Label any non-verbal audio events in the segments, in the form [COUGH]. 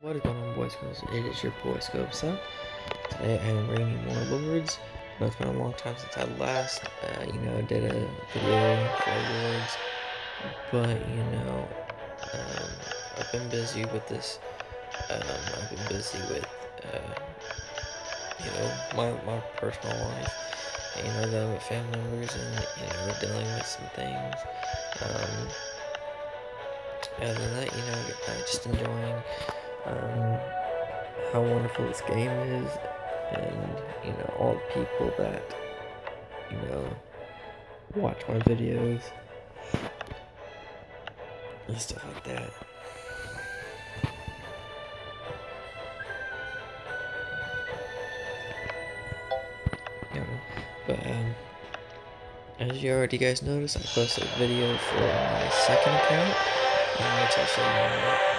What is going on, boys? Girls? It is your boy Scopes up. Today I am bringing more Lords. I know it's been a long time since I last, uh, you know, did a video for Lords, but you know, um, I've been busy with this. Um, I've been busy with, uh, you know, my my personal life. You know, dealing with family members and you know, dealing with some things. Um, other than that, you know, I'm just enjoying um, how wonderful this game is, and you know all the people that you know watch my videos and stuff like that. Yeah, but um, as you already guys noticed, I posted a video for my second account, in which I show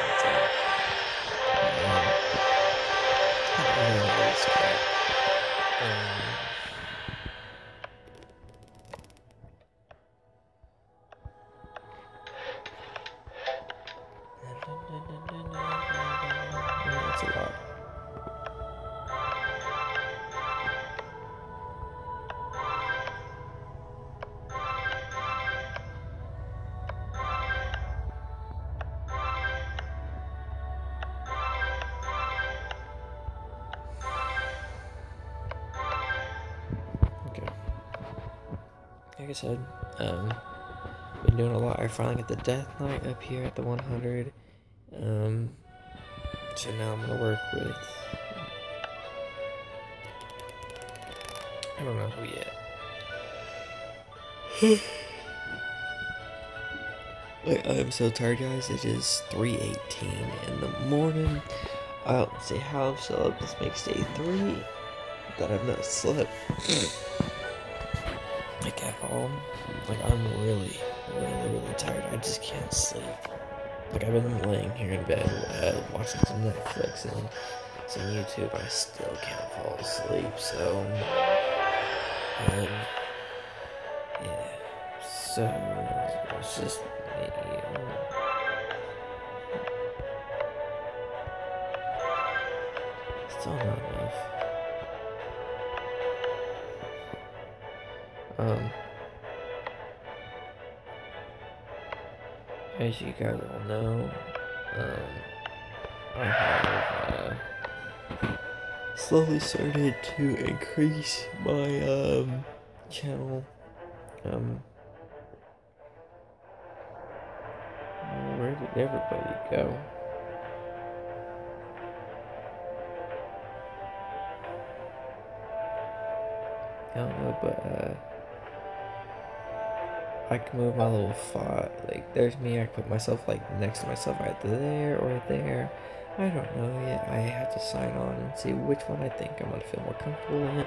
That's Like I said, um, been doing a lot. I finally got the Death Knight up here at the 100. Um, so now I'm gonna work with. I don't know who yet. Like, I am so tired, guys. It is 3:18 in the morning. I don't see how so this makes day three that I've not slept. [SNIFFS] like at all. Like I'm really, really, really tired. I just can't sleep. Like I've been laying here in bed, uh, watching some Netflix and some YouTube. I still can't fall asleep. So, um, yeah. So it's just as you guys all know, um, I have uh, slowly started to increase my um channel. Um, where did everybody go? I don't know, but uh. I can move my little font. Like, there's me. I put myself like next to myself, either there or there. I don't know yet. I have to sign on and see which one I think I'm gonna feel more comfortable in.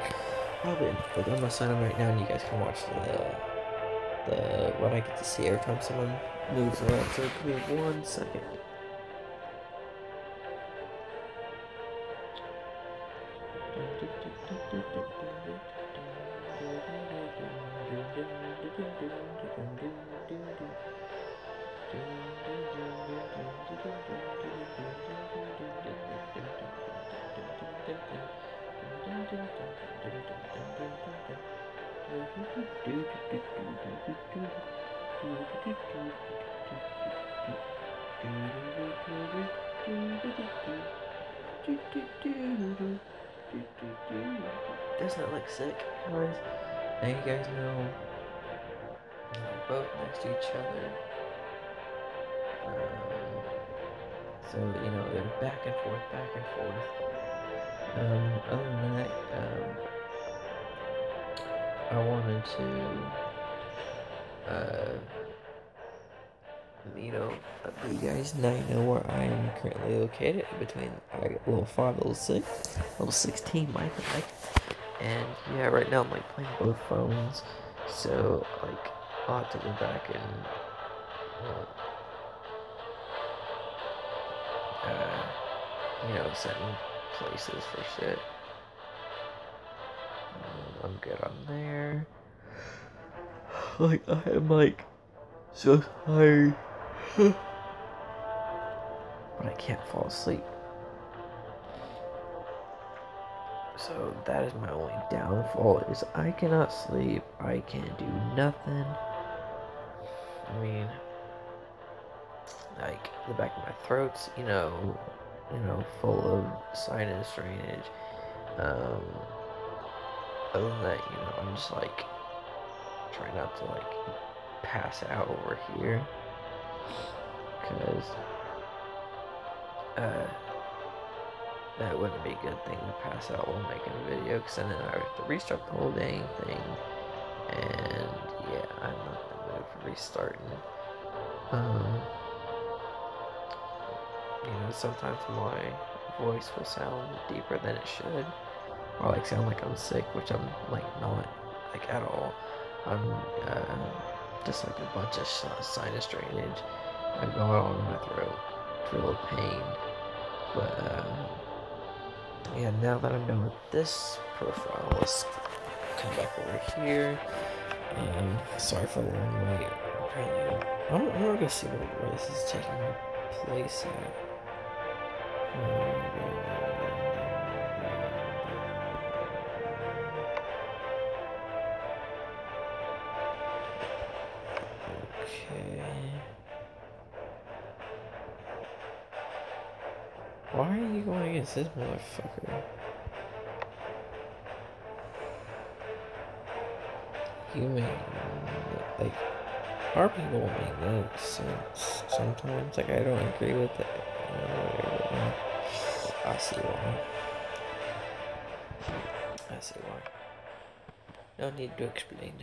Probably, but I'm gonna sign on right now, and you guys can watch the the what I get to see every time someone moves around. So give me one second. Doesn't that look sick, guys? Now you guys know both next to each other. Um, so you know they're back and forth, back and forth. Um, other than that, um, I wanted to, uh, you know, you guys now you know where I am currently located between got level five, level six, level sixteen, my like, and yeah, right now I'm like playing both phones, so like I'll have to go back and. Uh, uh, you know, setting places for shit. Um, I'm good on there. [SIGHS] Like, I am like so tired. [LAUGHS] but I can't fall asleep. So that is my only downfall is I cannot sleep. I can't do nothing. I mean, like the back of my throat's, you know, you know, full of sinus drainage. Um, other than that, you know, I'm just like trying not to like pass out over here because uh that wouldn't be a good thing to pass out while making a video because then I have to restart the whole dang thing. And yeah I'm not in the mood for restarting. Um you know sometimes my voice will sound deeper than it should or like sound like I'm sick which I'm like not like at all. I'm uh, just like a bunch of sinus drainage. Going on in my throat real pain but uh, yeah, now that I'm done with this profile, let's come back over here. Um, sorry for the long wait. I'm, I'm gonna go see what, where this is taking place at. Okay. Why are you going against this motherfucker? You make, like, our people make no sense sometimes. Like, I don't agree with it. I see why. I see why. No need to explain.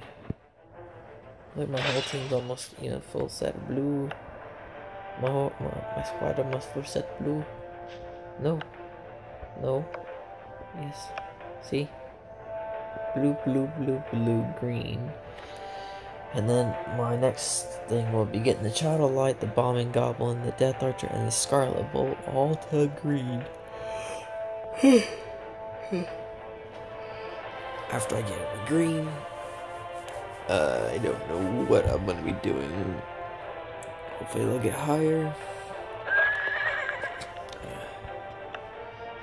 Look, my whole team's almost, you know, full set blue. My, whole, my, my squad almost full set blue. No. No. Yes. See? Blue, blue, blue, blue, green. And then my next thing will be getting the Shadow Light, the Bombing Goblin, the Death Archer, and the Scarlet Bolt all to green. [SIGHS] After I get it green, uh, I don't know what I'm gonna be doing. Hopefully they'll get higher.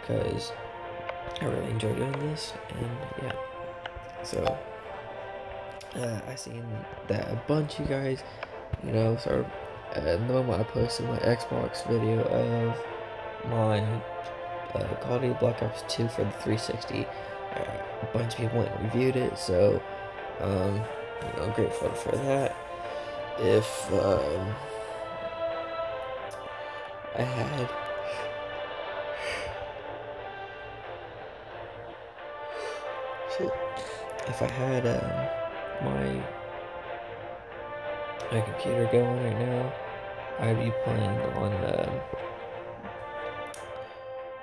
Because I really enjoy doing this, and yeah. So, uh, I seen that a bunch of you guys, you know, of, uh, the moment I posted my Xbox video of my uh, Call of Duty Black Ops 2 for the 360, uh, a bunch of people went and reviewed it, so, um, you know, grateful for that. If, um, I had if I had uh, my my computer going right now, I'd be playing on uh,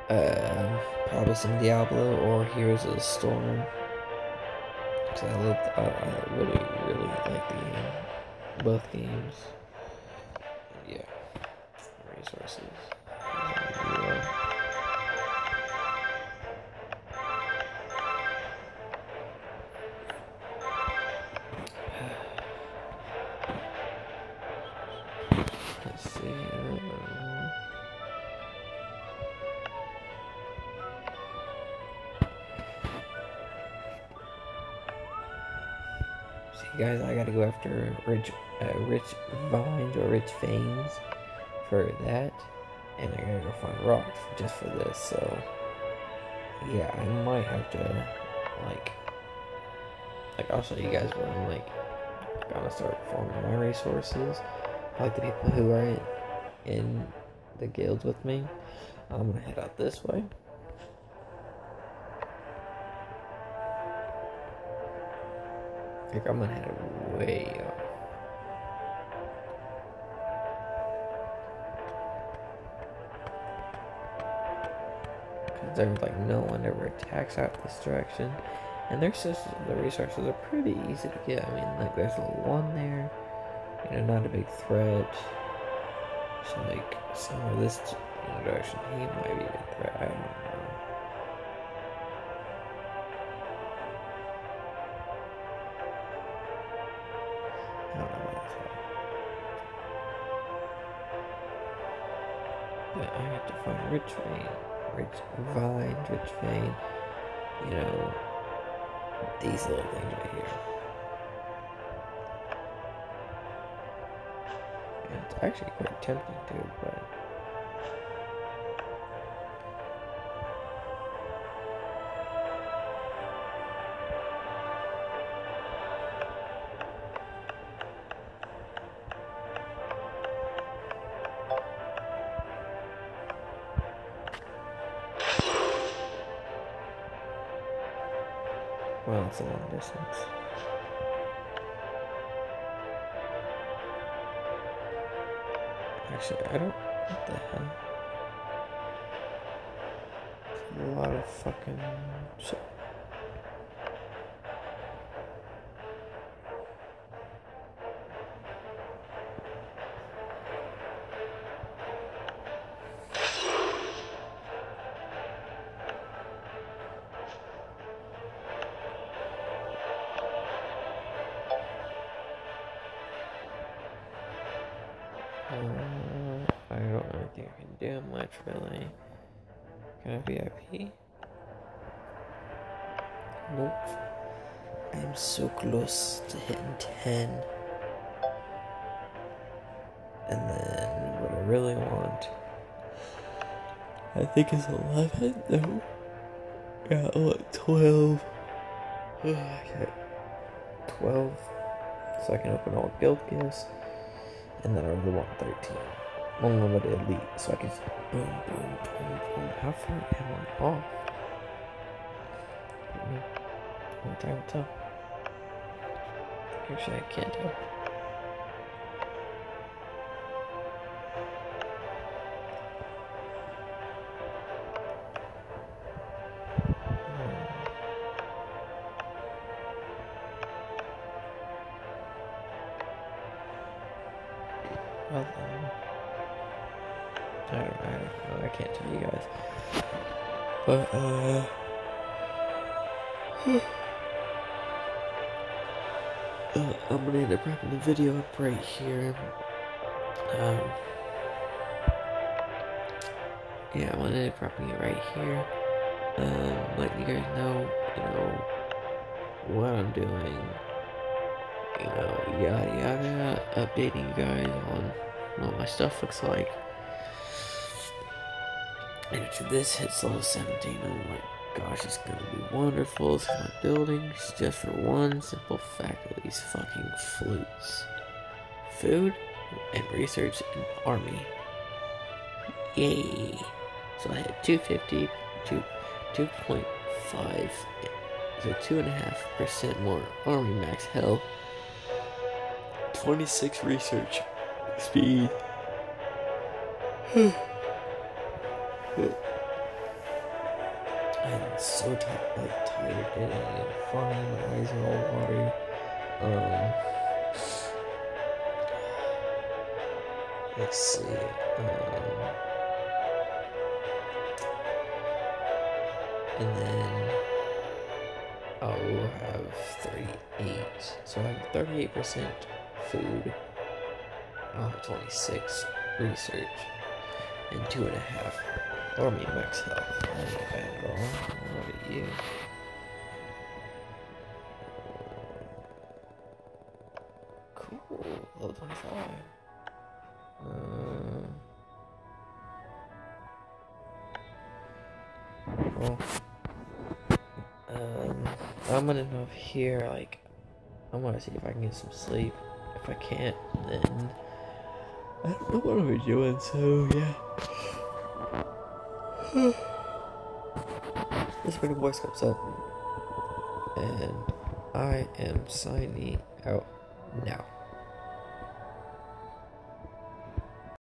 uh, probably some Diablo or Heroes of the Storm. Cause I love, I, I really, really like the game, both games. Yeah, resources. Guys, I gotta go after rich, uh, rich vines or rich veins for that, and I gotta go find rocks just for this. So, yeah, I might have to like, like I'll show you guys where I'm like gonna start farming my resources. Like the people who are in, in the guilds with me, I'm gonna head out this way. Think I'm gonna head way up. Cause there's like no one ever attacks out this direction. And their the resources are pretty easy to get. I mean, like there's a one there, you know, not a big threat. So like somewhere this direction, he might be a threat. I don't know. But I have to find rich vein, rich vine, rich vein. you know, these little things right here. And it's actually quite tempting too, but. Distance. Actually, I don't. What the hell? a lot of fucking shit. Really. Can I VIP? Nope. I'm so close to hitting 10. And then what I really want, I think is 11. No. Yeah, I want 12. [SIGHS] Okay. 12. So I can open all guild gifts. And then I really want 13. Unlimited elite. So I can boom, boom, boom, boom. How far am I off? Only time will tell. Actually, I can't tell. I don't, know. I can't tell you guys. But, uh. [SIGHS] uh, I'm gonna end up wrapping the video up right here. Um. Yeah, I'm gonna end up wrapping it right here. Um, letting you guys know, you know, what I'm doing you know, yada yada, updating you guys on what my stuff looks like. And after this hits level 17, oh my gosh, it's gonna be wonderful. It's my buildings just for one simple fact of these fucking flutes. Food and research and army. Yay! So I had 250, 2, 2.5, so 2.5% more army max health. 26 research speed. [SIGHS] [SIGHS] [SIGHS] I'm so tired, like tired and, and funny. My eyes are all watery. Um, let's see. Um, and then I will have 38. So I have 38 percent food. I'll have 26 research and two and a half army max health. That ain't bad at all. What about you? Cool. Level 25. Uh, well, um, I'm gonna move here. Like, I want to see if I can get some sleep. If I can't, then I don't know what I'm doing. So yeah. This freaking voice comes up, and I am signing out now.